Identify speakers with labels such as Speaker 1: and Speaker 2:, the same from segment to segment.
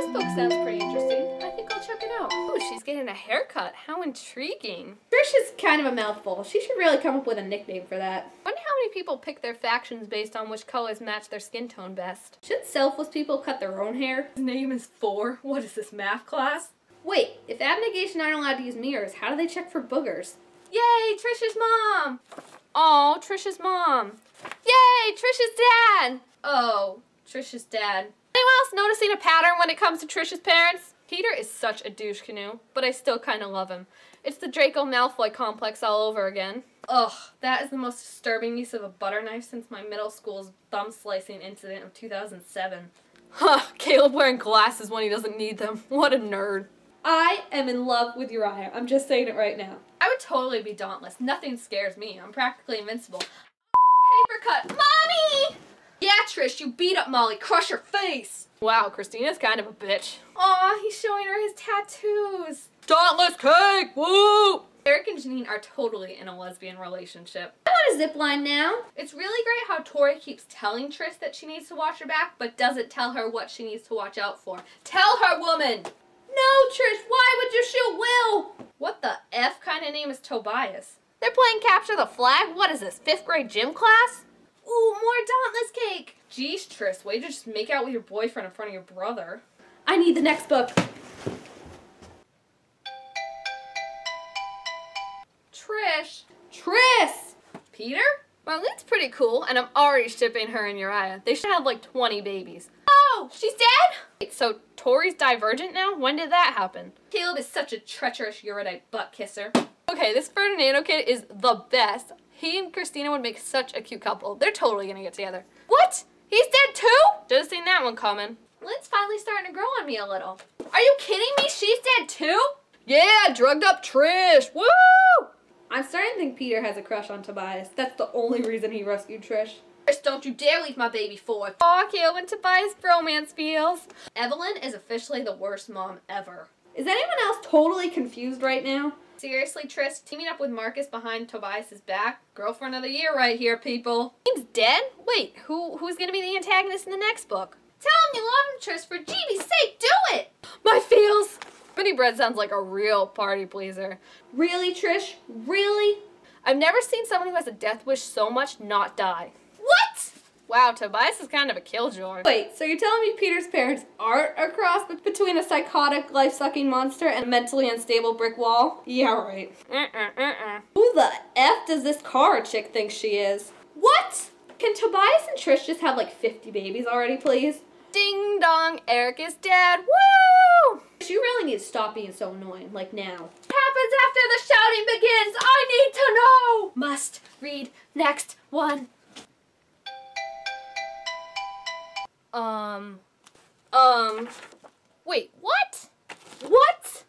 Speaker 1: This book sounds pretty interesting. I think I'll check it out. Oh, she's getting a haircut. How intriguing.
Speaker 2: Trish is kind of a mouthful. She should really come up with a nickname for that.
Speaker 1: Wonder how many people pick their factions based on which colors match their skin tone best.
Speaker 2: Should selfless people cut their own hair?
Speaker 1: His name is Four. What is this, math class?
Speaker 2: Wait, if Abnegation aren't allowed to use mirrors, how do they check for boogers?
Speaker 1: Yay, Tris's mom! Oh, Tris's mom. Yay, Tris's dad! Oh, Tris's dad. Anyone else noticing a pattern when it comes to Tris's parents? Peter is such a douche canoe, but I still kind of love him. It's the Draco Malfoy complex all over again. Ugh, that is the most disturbing use of a butter knife since my middle school's thumb slicing incident of 2007. Huh, Caleb wearing glasses when he doesn't need them. What a nerd.
Speaker 2: I am in love with Uriah. I'm just saying it right now.
Speaker 1: I would totally be dauntless. Nothing scares me. I'm practically invincible. Paper cut. Mommy! Yeah, Tris, you beat up Molly. Crush her face. Wow, Christina's kind of a bitch. Aw, he's showing her his tattoos. Dauntless cake! Woo! Eric and Jeanine are totally in a lesbian relationship.
Speaker 2: I want a zip line now.
Speaker 1: It's really great how Tori keeps telling Tris that she needs to watch her back, but doesn't tell her what she needs to watch out for. Tell her, woman!
Speaker 2: No, Tris, why would you shoot Will?
Speaker 1: What the F kind of name is Tobias? They're playing Capture the Flag? What is this, fifth grade gym class? Ooh, more Dauntless cake! Geez, Tris, way to just make out with your boyfriend in front of your brother.
Speaker 2: I need the next book.
Speaker 1: Trish.
Speaker 2: Tris!
Speaker 1: Peter? Marlene's pretty cool, and I'm already shipping her and Uriah. They should have like 20 babies. Oh, she's dead? Wait, so Tori's divergent now? When did that happen? Caleb is such a treacherous Erudite butt kisser. Okay, this Fernando kid is the best. He and Christina would make such a cute couple. They're totally gonna get together. What? He's dead too? Just seen that one coming. Lynn's finally starting to grow on me a little. Are you kidding me? She's dead too? Yeah, drugged up Tris. Woo!
Speaker 2: I'm starting to think Peter has a crush on Tobias. That's the only reason he rescued Tris.
Speaker 1: Tris, don't you dare leave my baby for. Aw, Caleb and Tobias bromance feels. Evelyn is officially the worst mom ever.
Speaker 2: Is anyone else totally confused right now?
Speaker 1: Seriously, Tris, teaming up with Marcus behind Tobias's back? Girlfriend of the year right here, people. He's dead? Wait, who who's gonna be the antagonist in the next book? Tell him you love him, Tris. For Jeevy's sake, do it! My feels! Minnie Bread sounds like a real party pleaser.
Speaker 2: Really, Tris? Really?
Speaker 1: I've never seen someone who has a death wish so much not die. Wow, Tobias is kind of a killjoy.
Speaker 2: Wait, so you're telling me Peter's parents aren't a cross between a psychotic, life-sucking monster and a mentally unstable brick wall? Yeah, right.
Speaker 1: Uh-uh, uh-uh.
Speaker 2: Who the F does this car chick think she is? What? Can Tobias and Tris just have like 50 babies already, please?
Speaker 1: Ding dong, Eric is dead. Woo!
Speaker 2: You really need to stop being so annoying, like now.
Speaker 1: What happens after the shouting begins? I need to know! Must read next one. Um, um, wait, what? What?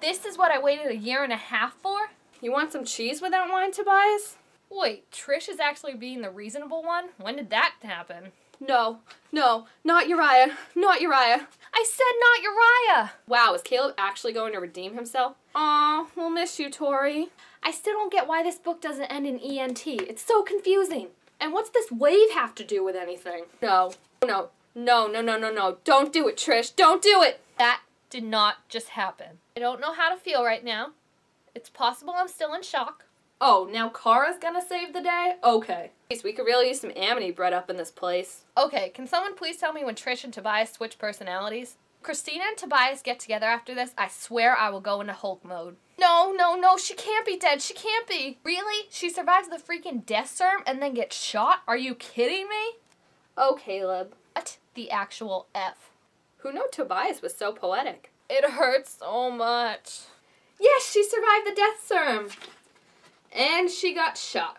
Speaker 1: This is what I waited a year and a half for? You want some cheese with that wine, Tobias? Wait, Tris is actually being the reasonable one? When did that happen? No, no, not Uriah, not Uriah. I said not Uriah! Wow, is Caleb actually going to redeem himself? Aw, we'll miss you, Tori. I still don't get why this book doesn't end in ENT. It's so confusing. And what's this wave have to do with anything? No, no, no, no, no, no, no. Don't do it, Tris. Don't do it! That did not just happen. I don't know how to feel right now. It's possible I'm still in shock. Oh, now Cara's gonna save the day? Okay. We could really use some amity bread up in this place. Okay, can someone please tell me when Tris and Tobias switch personalities? Christina and Tobias get together after this, I swear I will go into Hulk mode. No, no, no, she can't be dead. She can't be. Really? She survives the freaking death serum and then gets shot? Are you kidding me? Oh, Caleb. What the actual F? Who knew Tobias was so poetic? It hurts so much. Yes, she survived the death serum. And she got shot.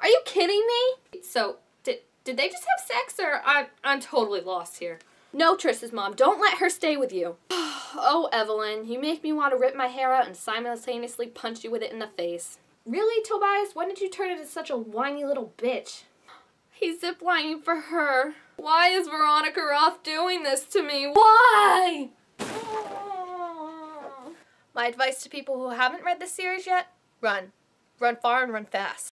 Speaker 1: Are you kidding me? So, did, did they just have sex or I, I'm totally lost here? No, Tris's mom, don't let her stay with you. oh, Evelyn, you make me want to rip my hair out and simultaneously punch you with it in the face. Really, Tobias? When did you turn into such a whiny little bitch? He's ziplining for her. Why is Veronica Roth doing this to me? Why? My advice to people who haven't read this series yet, run. Run far and run fast.